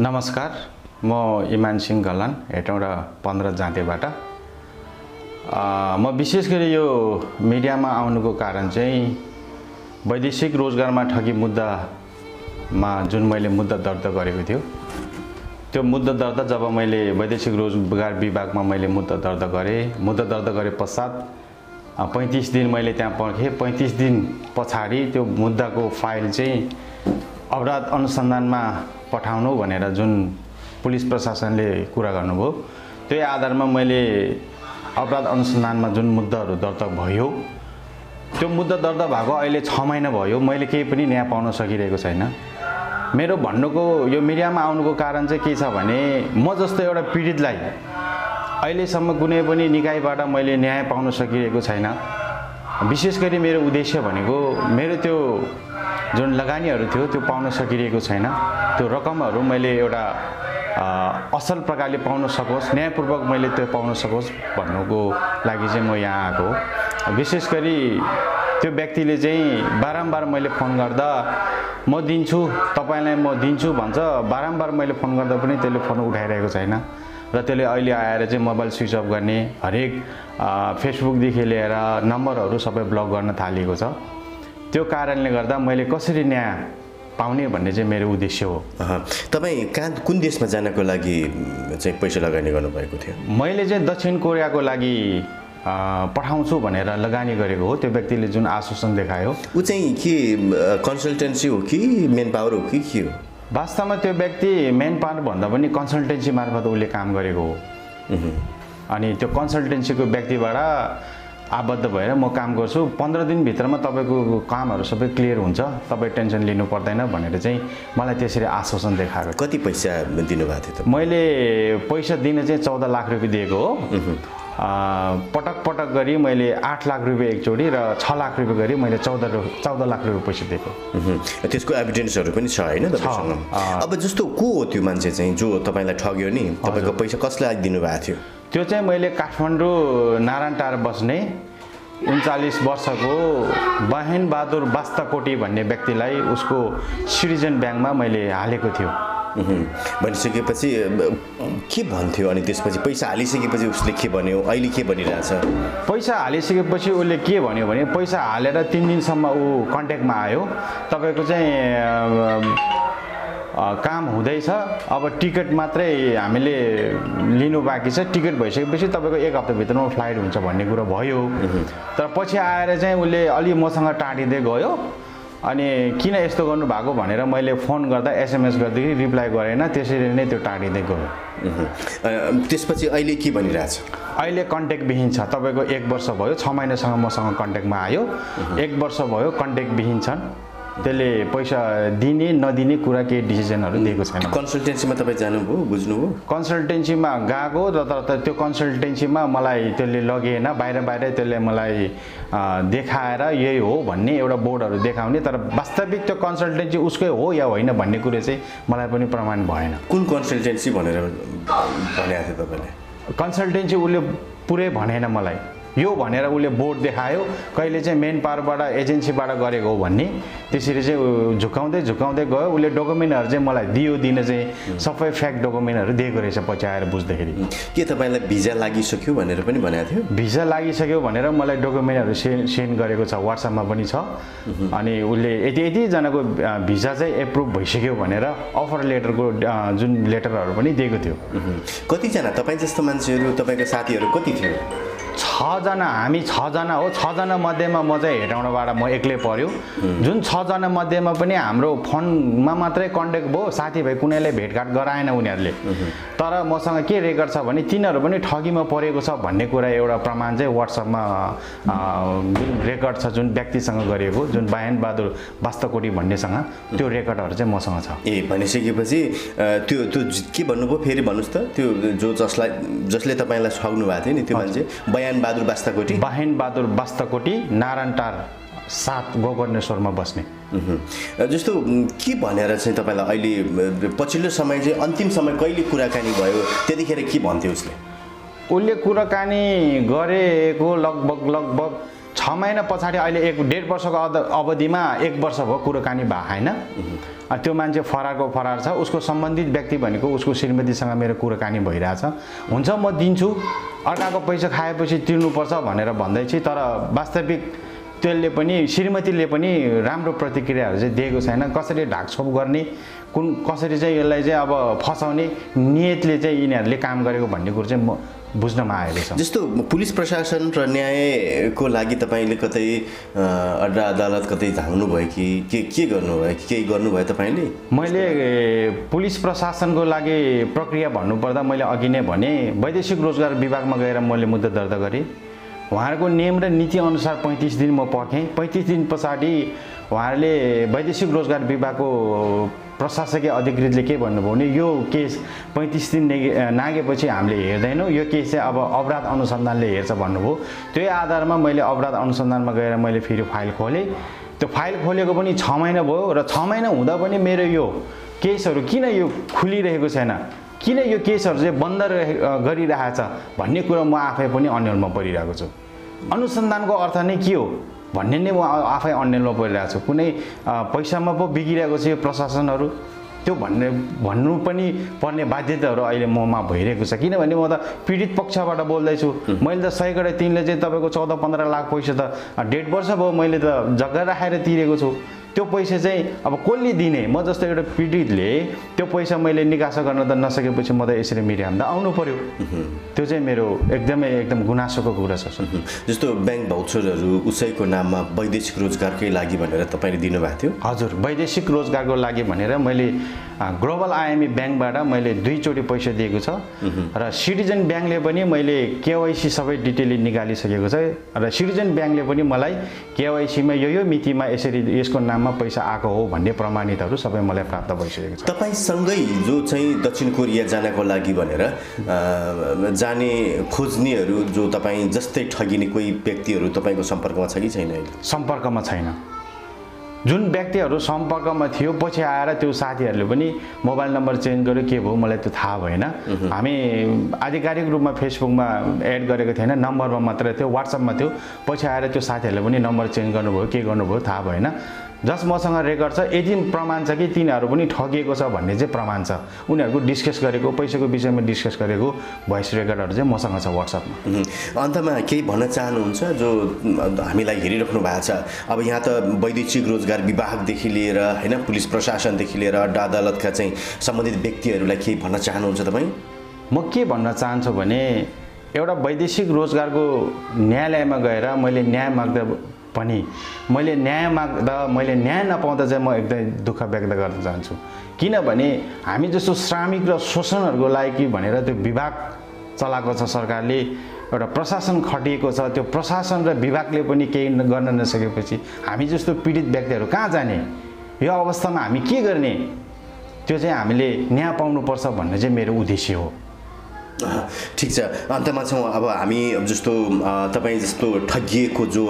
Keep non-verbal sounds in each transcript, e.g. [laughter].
नमस्कार म इमान सिंह गलान हेटौँडा पन्ध्र जाँतेबाट। म विशेष गरी यो मिडियामा आउनुको कारण चाहिँ वैदेशिक रोजगारमा ठगी मुद्दामा जुन मैले मुद्दा दर्ता गरेको थियो त्यो मुद्दा दर्ता जब मैले वैदेशिक रोजगार विभागमा मैले मुद्दा दर्ता गरेँ मुद्दा दर्ता गरे पश्चात पैँतिस दिन मैले त्यहाँ पर्खेँ पैँतिस दिन पछाडि त्यो मुद्दाको फाइल चाहिँ अपराध अनुसन्धानमा पठाउनु भनेर जुन पुलिस प्रशासनले कुरा गर्नुभयो त्यही आधारमा मैले अपराध अनुसन्धानमा जुन मुद्दाहरू दर्ता भयो त्यो मुद्दा दर्ता भएको अहिले छ महिना भयो मैले केही पनि न्याय पाउन सकिरहेको छैन। मेरो भन्नुको यो मिडियामा आउनुको कारण चाहिँ के छ भने म जस्तो एउटा पीडितलाई अहिलेसम्म कुनै पनि निकायबाट मैले न्याय पाउन सकिरहेको छैन। विशेष गरी मेरो उद्देश्य भनेको मेरो त्यो जुन लगानीहरू थियो त्यो पाउन सकिरहेको छैन। त्यो रकमहरू मैले एउटा असल प्रकारले पाउन सकोस् न्यायपूर्वक मैले त्यो पाउन सकोस् भन्नुको लागि चाहिँ म यहाँ आएको विशेष गरी त्यो व्यक्तिले चाहिँ बारम्बार मैले फोन गर्दा म दिन्छु तपाईँलाई म दिन्छु भन्छ। बारम्बार मैले फोन गर्दा पनि त्यसले फोन उठाइरहेको छैन। र त्यसले अहिले आएर चाहिँ मोबाइल स्विच अफ गर्ने हरेक फेसबुकदेखि लिएर नम्बरहरू सबै ब्लक गर्न थालिएको छ। त्यो कारणले गर्दा मैले कसरी न्याय पाउने भन्ने चाहिँ मेरो उद्देश्य हो। तपाईँ कहाँ कुन देशमा जानको लागि चाहिँ पैसा लगानी गर्नुभएको थियो? मैले चाहिँ दक्षिण कोरियाको लागि पठाउँछु भनेर लगानी गरेको हो। त्यो व्यक्तिले जुन आश्वासन देखायो। ऊ चाहिँ के कन्सल्टेन्सी हो कि मेन पावर हो कि के हो? वास्तवमा त्यो व्यक्ति मेन पावर भन्दा पनि कन्सल्टेन्सी मार्फत उसले काम गरेको हो। अनि त्यो कन्सल्टेन्सीको व्यक्तिबाट आबद्ध भएर म काम गर्छु। पन्ध्र दिनभित्रमा तपाईँको कामहरू सबै क्लियर हुन्छ। तपाईँ टेन्सन लिनु पर्दैन भनेर चाहिँ मलाई त्यसरी आश्वासन देखाएको कति पैसा दिनुभएको थियो मैले पैसा दिन चाहिँ चौध लाख रुपियाँ दिएको हो। पटक पटक गरी मैले आठ लाख रुपियाँ एकचोटि र छ लाख रुपियाँ गरी मैले चौध चौध लाख रुपियाँ पैसा दिएको। त्यसको एभिडेन्सहरू पनि छ होइन अब जस्तो को हो त्यो मान्छे चाहिँ जो तपाईँलाई ठग्यो नि? तपाईँको पैसा कसलाई दिनुभएको थियो? त्यो चाहिँ मैले काठमाडौँ नारायण टार बस्ने उन्चालिस वर्षको बहेन बहादुर बास्ताकोटी भन्ने व्यक्तिलाई उसको सिटिजन ब्याङ्कमा मैले हालेको थियो। भनिसकेपछि के भन्थ्यो अनि त्यसपछि पैसा हालिसकेपछि उसले के भन्यो? अहिले के भनिरहेछ? पैसा हालिसकेपछि उसले के भन्यो भने पैसा हालेर तिन दिनसम्म ऊ कन्ट्याक्टमा आयो। तपाईँको चाहिँ काम हुँदैछ। अब टिकट मात्रै हामीले लिनु बाँकी छ। टिकट भइसकेपछि तपाईँको एक हप्ताभित्रमा फ्लाइट हुन्छ भन्ने कुरो भयो। तर पछि आएर चाहिँ उसले अलि मसँग टाँटिँदै गयो। अनि किन यस्तो गर्नुभएको भनेर मैले फोन गर्दा एसएमएस गर्दाखेरि रिप्लाई गरेन त्यसरी नै त्यो टाँटिँदै गयो। त्यसपछि अहिले के भनिरहेछ? अहिले कन्ट्याक्टविहीन छ। तपाईँको एक वर्ष भयो छ महिनासँग मसँग कन्ट्याक्टमा आयो। एक वर्ष भयो कन्ट्याक्टविहीन छन्। त्यसले पैसा दिने नदिने कुरा केही डिसिजनहरू दिएको छैन। कन्सल्टेन्सीमा तपाईँ जानुभयो बुझ्नुभयो? कन्सल्टेन्सीमा गएको र तर त्यो कन्सल्टेन्सीमा मलाई त्यसले लगेन बाहिर बाहिर त्यसले मलाई देखाएर यही हो भन्ने एउटा बोर्डहरू देखाउने तर वास्तविक त्यो कन्सल्टेन्सी उसकै हो या होइन भन्ने कुरो चाहिँ मलाई पनि प्रमाण भएन। कुन कन्सल्टेन्सी भनेर भनेको थियो तपाईँले? कन्सल्टेन्सी उसले पुरै भनेन मलाई। यो भनेर उसले बोर्ड देखायो कहिले चाहिँ मेन पावरबाट एजेन्सीबाट गरेको हो भन्ने? त्यसरी चाहिँ झुकाउँदै झुकाउँदै गयो। उसले डकुमेन्टहरू चाहिँ मलाई दियो दिन चाहिँ सबै फ्याक्ट डकुमेन्टहरू दिएको रहेछ पछि आएर बुझ्दाखेरि के तपाईँलाई भिजा लागिसक्यो भनेर पनि भनेको थियो? भिजा लागिसक्यो भनेर मलाई डकुमेन्टहरू सेन्ड सेन्ड गरेको छ वाट्सएपमा पनि छ। अनि उसले यति यतिजनाको भिजा चाहिँ एप्रुभ भइसक्यो भनेर अफर लेटरको जुन लेटरहरू पनि दिएको थियो। कतिजना तपाईँ जस्तो मान्छेहरू तपाईँको साथीहरू कति थियो? छजना हामी छजना हो छजना मध्येमा म चाहिँ हेटौँडाबाट म एक्लै पऱ्यो जुन छजना मध्येमा पनि हाम्रो फोनमा मात्रै कन्ट्याक्ट भयो साथीभाइ कुनैले भेटघाट गराएन उनीहरूले। तर मसँग के रेकर्ड छ भने तिनीहरू पनि ठगीमा परेको छ भन्ने कुरा एउटा प्रमाण चाहिँ वाट्सएपमा जुन रेकर्ड छ जुन व्यक्तिसँग गरिएको जुन बायन बहादुर बास्तकोटी भन्नेसँग त्यो रेकर्डहरू चाहिँ मसँग छ। ए भनिसकेपछि त्यो त्यो के भन्नुभयो फेरि भन्नुहोस् त। त्यो जो जसलाई जसले तपाईँलाई ठग्नु भएको थियो नि त्यो मान्छे बयान बहादुर बास्ताकोटी। बाहेन बहादुर बास्ताकोटी नारायण टार सात गोकर्णेश्वरमा बस्ने। जस्तो के भनेर चाहिँ तपाईँलाई अहिले पछिल्लो समय चाहिँ अन्तिम समय कहिले कुराकानी भयो? त्यतिखेर के भन्थ्यो उसले? उसले कुराकानी गरेको लगभग लगभग छ महिना पछाडि अहिले एक डेढ वर्षको अवध- अवधिमा एक वर्ष भयो कुरोकानी छैन अनि त्यो मान्छे फरारको फरार छ उसको सम्बन्धित व्यक्ति भनेको उसको श्रीमतीसँग मेरो कुरोकानी भइरहेछ। हुन्छ म दिन्छु। अर्काको पैसा खाएपछि तिर्नुपर्छ भनेर भन्दैछु तर वास्तविक त्यसले पनि श्रीमतीले पनि राम्रो प्रतिक्रियाहरू चाहिँ दिएको छैन। कसरी ढाकछोप गर्ने कुन कसरी चाहिँ यसलाई चाहिँ अब फसाउने नियतले चाहिँ यिनीहरूले काम गरेको भन्ने कुरो चाहिँ म बुझ्नमा आएको छ जस्तो पुलिस प्रशासन र न्यायको लागि तपाईँले कतै अड्डा अदालत कतै धाउनु भयो कि के के गर्नुभयो कि केही गर्नुभयो तपाईँले? मैले पुलिस प्रशासनको लागि प्रक्रिया भन्नुपर्दा मैले अघि नै भने वैदेशिक रोजगार विभागमा गएर मैले मुद्दा दर्ता गरेँ। उहाँहरूको नियम र नीति अनुसार पैँतिस दिन म पर्खेँ। पैँतिस दिन पछाडि उहाँहरूले वैदेशिक रोजगार विभागको प्रशासकीय अधिकृतले के भन्नुभयो भने यो केस पैँतिस दिन नेगे नागेपछि हामीले हेर्दैनौँ। यो केस चाहिँ अब अपराध अनुसन्धानले हेर्छ भन्नुभयो। त्यही आधारमा मैले अपराध अनुसन्धानमा गएर मैले फेरि फाइल खोलेँ। त्यो फाइल खोलेको पनि छ महिना भयो र छ महिना हुँदा पनि मेरो यो केसहरू किन यो खुलिरहेको छैन? किन यो केसहरू चाहिँ बन्द रहे गरिरहेछ भन्ने कुरो म आफै पनि अन्यलमा परिरहेको छु। अनुसन्धानको अर्थ नै के हो? भन्ने नै म आफै अन्यलमा परिरहेको छु। कुनै पैसामा पो बिगिरहेको छ यो प्रशासनहरू त्यो भन्ने भन्नु पनि पर्ने बाध्यताहरू अहिले ममा भइरहेको छ। किनभने म त पीडित पक्षबाट बोल्दैछु। मैले त सही गरे तिनले चाहिँ तपाईँको चौध पन्ध्र लाख पैसा त डेढ वर्ष भयो मैले त जग्गा राखेर तिरेको छु। त्यो पैसा चाहिँ अब कसले दिने? म जस्तो एउटा पीडितले त्यो पैसा मैले निकासा गर्न त नसकेपछि म त यसरी मिडियामा त आउनु पर्यो। त्यो चाहिँ मेरो एकदमै एकदम गुनासोको कुरा छ जस्तो ब्याङ्क भाउचरहरू उसैको नाममा वैदेशिक रोजगारकै लागि भनेर तपाईँले दिनुभएको थियो? हजुर। वैदेशिक रोजगारको लागि भनेर मैले ग्लोबल आइएमई ब्याङ्कबाट मैले दुईचोटि पैसा दिएको छ। र सिटिजन ब्याङ्कले पनि मैले केवाइसी सबै डिटेलली निकालिसकेको छ। र सिटिजन ब्याङ्कले पनि मलाई केवाइसीमा यो यो मितिमा यसरी यसको नाममा पैसा आएको हो भन्ने प्रमाणितहरू सबै मलाई प्राप्त भइसकेको छ। तपाईँसँगै जो चाहिँ दक्षिण कोरिया जानको लागि भनेर जाने खोज्नेहरू जो तपाईँ जस्तै ठगिने कोही व्यक्तिहरू तपाईँको सम्पर्कमा छ कि छैन सम्पर्कमा छैन। जुन व्यक्तिहरू सम्पर्कमा थियो पछि आएर त्यो साथीहरूले पनि मोबाइल नम्बर चेन्ज गर्यो के भयो मलाई त्यो थाहा भएन। हामी आधिकारिक रूपमा फेसबुकमा एड गरेको थिएन नम्बरमा मात्र थियो वाट्सएपमा थियो। पछि आएर त्यो साथीहरूले पनि नम्बर चेन्ज गर्नुभयो के गर्नुभयो थाहा भएन। जस मसँग रेकर्ड छ यति प्रमाण छ कि तिनीहरू पनि ठगिएको छ भन्ने चाहिँ प्रमाण छ। उनीहरूको डिस्कस गरेको पैसाको विषयमा डिस्कस गरेको भोइस रेकर्डहरू चाहिँ मसँग छ वाट्सएपमा अन्तमा केही भन्न चाहनुहुन्छ? जो हामीलाई हेरिराख्नु भएको छ। अब यहाँ त वैदेशिक रोजगार विभागदेखि लिएर होइन पुलिस प्रशासनदेखि लिएर अड्डा अदालतका चाहिँ सम्बन्धित व्यक्तिहरूलाई केही भन्न चाहनुहुन्छ तपाईँ? म के भन्न चाहन्छु भने एउटा वैदेशिक रोजगारको न्यायालयमा गएर मैले न्याय माग्दा पनि मैले न्याय माग्दा मैले न्याय नपाउँदा चाहिँ म एकदमै दुःख व्यक्त गर्न चाहन्छु। किनभने हामी जस्तो श्रमिक र शोषणहरूको लागि कि भनेर त्यो विभाग चलाएको छ सरकारले एउटा प्रशासन खटिएको छ त्यो प्रशासन र विभागले पनि केही गर्न नसकेपछि हामी जस्तो पीडित व्यक्तिहरू कहाँ जाने? यो अवस्थामा हामी के गर्ने? त्यो चाहिँ हामीले न्याय पाउनुपर्छ भन्ने चाहिँ मेरो उद्देश्य हो। [laughs] ठिक छ। अन्तमा छौँ अब हामी जस्तो तपाईँ जस्तो ठगिएको जो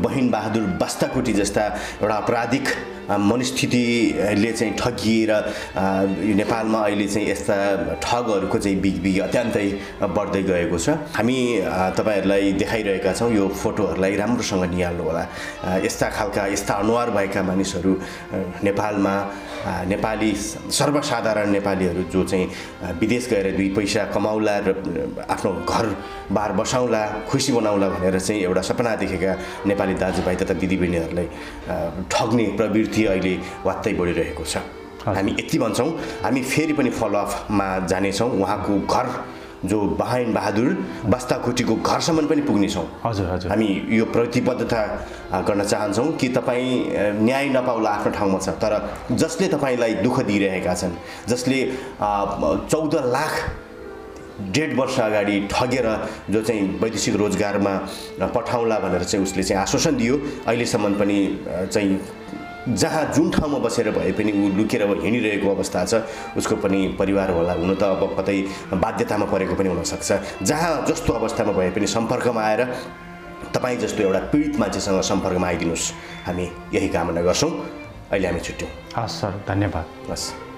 बहिन बहादुर बास्ताकोटी जस्ता एउटा अपराधिक मनस्थितिले चाहिँ ठगिएर नेपालमा अहिले चाहिँ यस्ता ठगहरूको चाहिँ बिग अत्यन्तै बढ्दै गएको छ। हामी तपाईँहरूलाई देखाइरहेका छौँ यो फोटोहरूलाई राम्रोसँग निहाल्नु होला। अँ, यस्ता खालका यस्ता अनुहार भएका मानिसहरू नेपालमा नेपाली सर्वसाधारण नेपालीहरू जो चाहिँ विदेश गएर दुई पैसा कमाउला र आफ्नो घर बार बसाउला खुसी बनाउला भनेर चाहिँ एउटा सपना देखेका नेपाली दाजुभाइ तथा दिदीबहिनीहरूलाई ठग्ने प्रवृत्ति अहिले वात्तै बढिरहेको छ। हामी यति भन्छौँ हामी फेरि पनि फलोअपमा जानेछौँ उहाँको घर जो बहाइन बहादुर बास्ताकोटीको घरसम्म पनि पुग्नेछौँ। हजुर हजुर। हामी यो प्रतिबद्धता गर्न चाहन्छौँ कि तपाईँ न्याय नपाउला आफ्नो ठाउँमा छ तर जसले तपाईँलाई दुःख दिइरहेका छन् जसले चौध लाख डेढ वर्ष अगाडि ठगेर जो चाहिँ वैदेशिक रोजगारमा पठाउला भनेर चाहिँ उसले चाहिँ आश्वासन दियो अहिलेसम्म पनि चाहिँ जहाँ जुन ठाउँमा बसेर भए पनि ऊ लुकेर हिँडिरहेको अवस्था छ उसको पनि परिवार होला हुन त अब कतै बाध्यतामा परेको पनि हुनसक्छ। जहाँ जस्तो अवस्थामा भए पनि सम्पर्कमा आएर तपाईँ जस्तो एउटा पीडित मान्छेसँग सम्पर्कमा आइदिनुहोस्। हामी यही कामना गर्छौँ। अहिले हामी छुट्यौँ। हस् सर धन्यवाद। हस्।